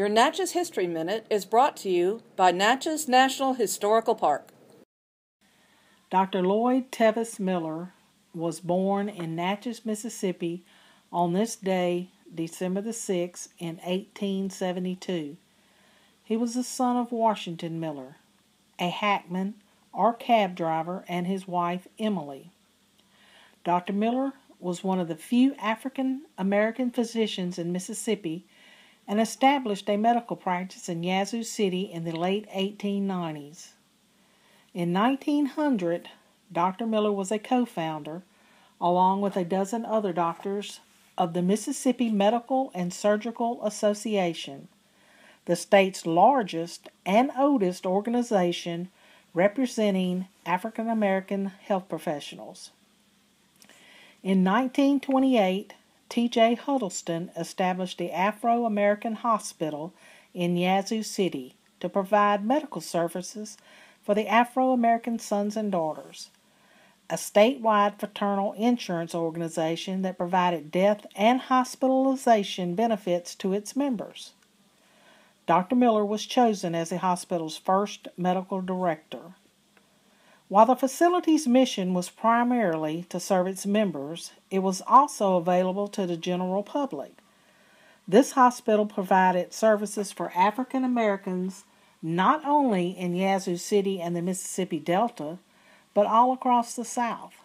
Your Natchez History Minute is brought to you by Natchez National Historical Park. Dr. Lloyd Tevis Miller was born in Natchez, Mississippi on this day, December the 6th, in 1872. He was the son of Washington Miller, a hackman or cab driver, and his wife Emily. Dr. Miller was one of the few African American physicians in Mississippi and established a medical practice in Yazoo City in the late 1890s. In 1900, Dr. Miller was a co founder, along with a dozen other doctors, of the Mississippi Medical and Surgical Association, the state's largest and oldest organization representing African American health professionals. In 1928, T.J. Huddleston established the Afro American Hospital in Yazoo City to provide medical services for the Afro American sons and daughters, a statewide fraternal insurance organization that provided death and hospitalization benefits to its members. Dr. Miller was chosen as the hospital's first medical director. While the facility's mission was primarily to serve its members, it was also available to the general public. This hospital provided services for African Americans not only in Yazoo City and the Mississippi Delta, but all across the South.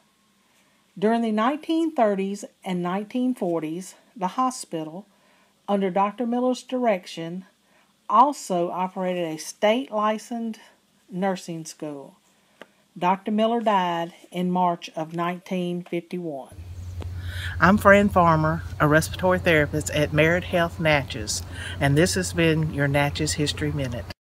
During the 1930s and 1940s, the hospital, under Dr. Miller's direction, also operated a state licensed nursing school. Dr. Miller died in March of 1951. I'm Fran Farmer, a respiratory therapist at Merit Health Natchez, and this has been your Natchez History Minute.